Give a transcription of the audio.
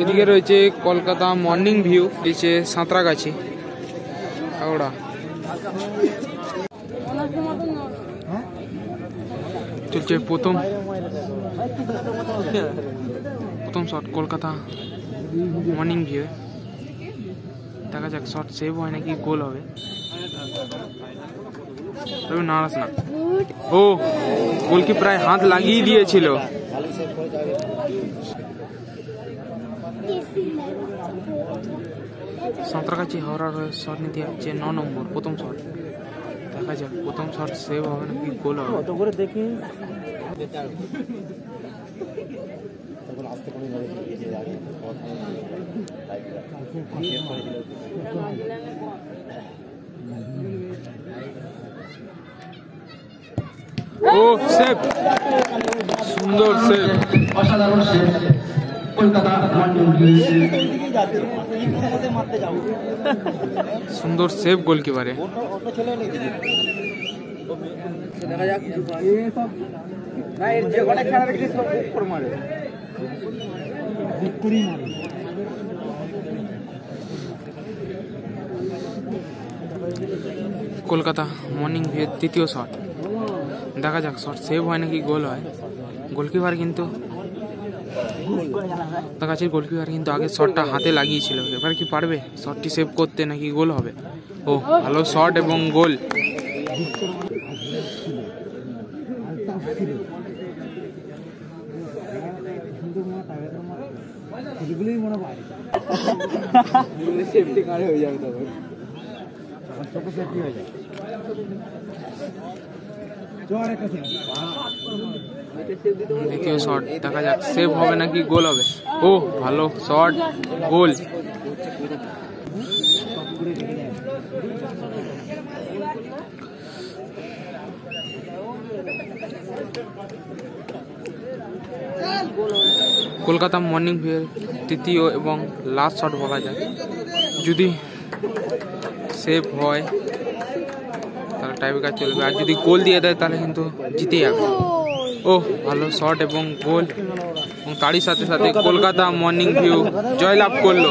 এদিকে রয়েছে Kolkata morning view নিচে সাঁতরাগাছি হাওড়া চলছে প্রথম প্রথম শট কলকাতা মর্নিং ভিউ দেখা যাক শট সেভ হয় নাকি গোল হবে। তবে নারাজ না ও গোলকি প্রায় হাত লাগিয়ে দিয়েছিল। সাঁতরাগাছি হাওড়ার শট নিতে যাচ্ছে ন নম্বর প্রথম শট দেখা যাক প্রথম শট সেভ হবে নাকি গোল হবে? কত করে দেখি। ও সেভ। সুন্দর সেভ। অসাধারণ শেষ সুন্দর সেভ গোলকিপারে করেই মারে কলকাতা মর্নিং ভিউয়ের তৃতীয় শট দেখা যাক শট সেভ হয় নাকি গোল হয়। গোলকিপার কিন্তু কাছের গোলকিপার কিন্তু আগে শটটা হাতে লাগিয়েছিল। এবার কি পারবে? শটটি সেভ করতে নাকি গোল হবে? ও, ভালো শট এবং গোল। হয় যাবে তখন। চোখে হয়ে একটা দ্বিতীয় শট দেখা যাক। সেভ হবে নাকি? গোল হবে। ও, ভালো শট গোল কলকাতা মর্নিং ভিউয়ের তৃতীয় এবং লাস্ট শট বলা যায়। যদি সেভ হয়, তাহলে টাইব্রেকার চলবে। আর যদি গোল দিয়ে দেয়, তাহলে কিন্তু জিতে যাবে ও ভালো শট এবং গোল এবং তারই সাথে সাথে কলকাতা মর্নিং ভিউ জয়লাভ করল।